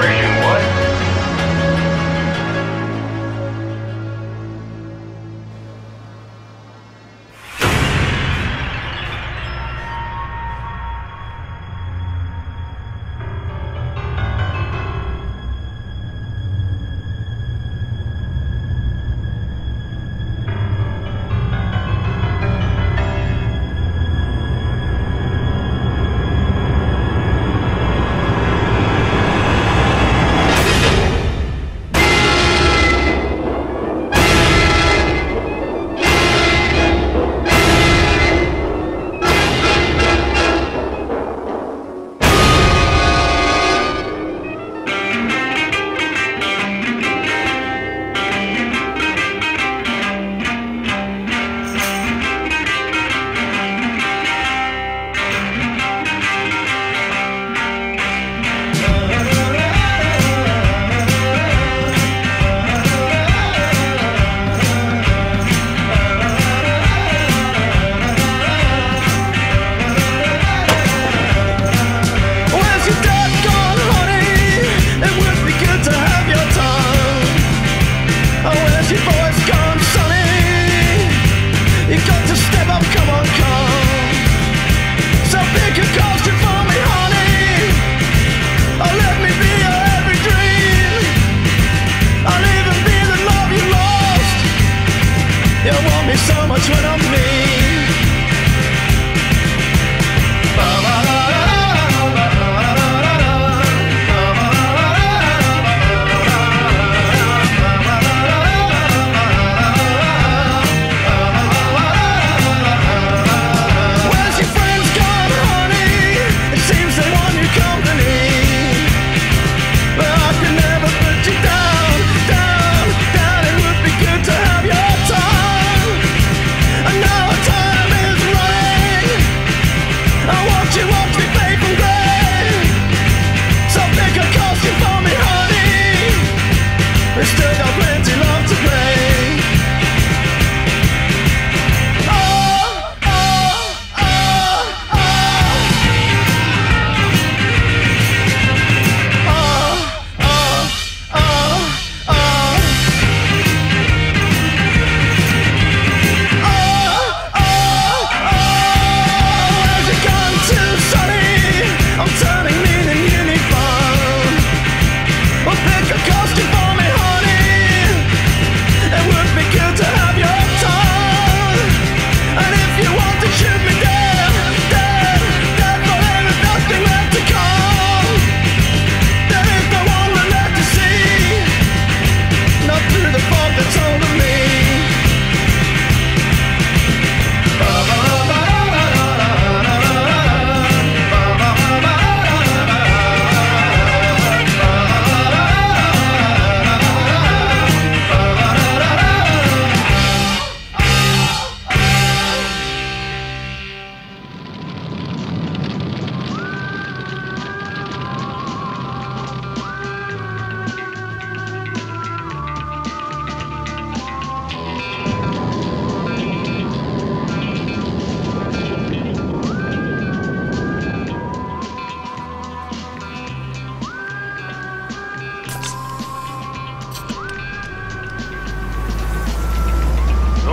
Operation.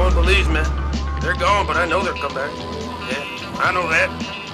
don't believe, man. They're gone, but I know they'll come back. Yeah, I know that.